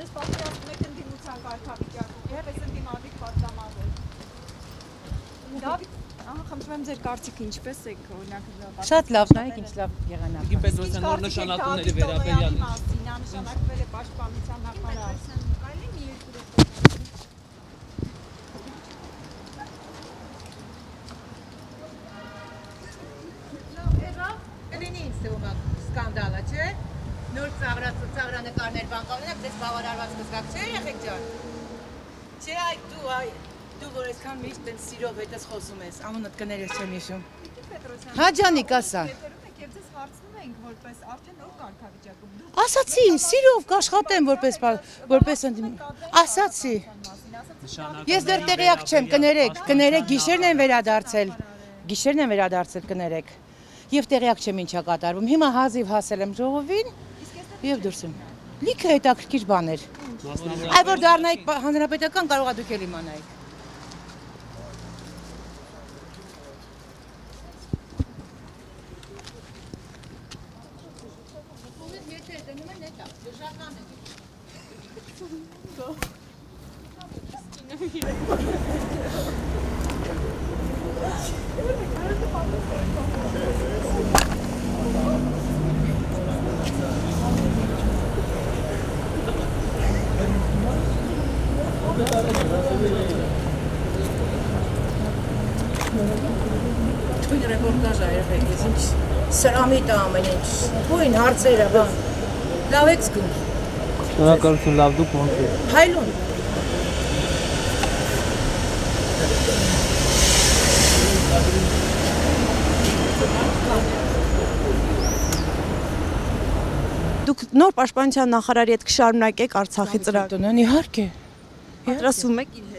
Ձեզ պատրաստում եք ընդդիմության կարգավիճակում, ևս ընդդիմադիր պատգամավոր։ Դավիթ, ահա խնդրում եմ ձեր կարծիքը ինչպես է օրինակ Շատ լավ, նայեք ինչ լավ եղանակ։ Ինչպես որ նոր նշանակումները վերաբերյալ են։ Նշանակվել է պաշտպանության նախարարության կարելի մի երկու Լավ, էրա, Էլենին ստեոմակ սկանդալա, չէ՞։ Նոր ծաղրած ծաղրանկարներ բան կա, օրինակ դες բավարարված կզգաք, չէ՞ երեխեք ջան։ Չէ, այ դու այ դու որ այսքան միշտ են սիրով հետս խոսում ես, ամունդ կներես չեմ հիշում։ Հա ջանիկ ասա։ եւ ձեզ հարցնում ենք որպես արդեն նոր կարգավիճակում։ Ասացի, սիրով կաշխատեմ որպես որպես ընդդիմ։ Ասացի։ Ես դեռ տեղյակ չեմ, կներեք, կներեք, գիշերն են վերադարձել։ Գիշերն են վերադարձել, կներեք։ Եվ տեղյակ չեմ ինչա կատարվում։ Հիմա հազիվ հասել եմ ժողովին եւ եմ։ Լիքը հետաքրքիր բաներ։ Այ որ դառնայիք հանրապետական կարողա դուք էլ իմանայիք։ Թույն ռեպորտաժ ա երեխեք, ես ինչ սրամիտ ա ամեն ինչ։ Թույն հարցերը բան։ Լավ եք զգում։ Շնորհակալություն, լավ դուք ոնց եք։ Հայլուն։ Դուք նոր պաշտպանության նախարարի հետ կշարունակեք Արցախի ծրագիրը։ իհարկե։ Պատրաստվում եք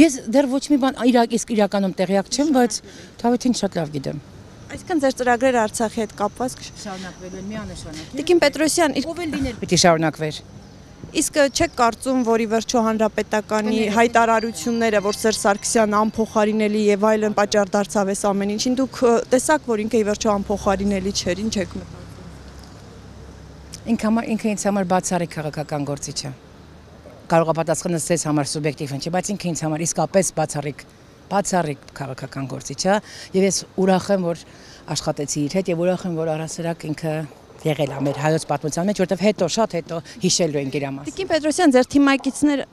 Ես դեռ ոչ մի բան իրակ իսկ իրականում տեղյակ չեմ, բայց Դավիթին շատ լավ գիտեմ։ Այսինքն ձեր ծրագրերը Արցախի հետ կապված Շարունակվելու են միանշանակ։ Տիկին Պետրոսյան, Ով էլ լիներ պիտի շարունակվեր։ իսկ չեք կարծում, որ ի վերջո հանրապետականի հայտարարությունները, որ Սերժ Սարգսյանը անփոխարինելի եւ այլն պատճառ դարձավ այս ամեն ինչին, դուք տեսաք, որ ինքը ի վերջո անփոխարինելի չէր, ինչ եք մտածում։ Ինքը ինքը ինձ համար բացառիկ քաղաքական գործիչ է։ Կարող է պատասխանը ցես համար սուբյեկտիվ ընչի, բայց ինքը ինձ համար իսկապես բացառիկ բացառիկ քաղաքական գործիչ է եւ ես ուրախ եմ որ աշխատեցի իր հետ եւ ուրախ եմ որ առասարակ ինքը եղել է մեր հայոց պատմության մեջ որովհետեւ հետո շատ հետո հիշելու ենք իր մասին Տիկին Պետրոսյան, ձեր թիմակիցները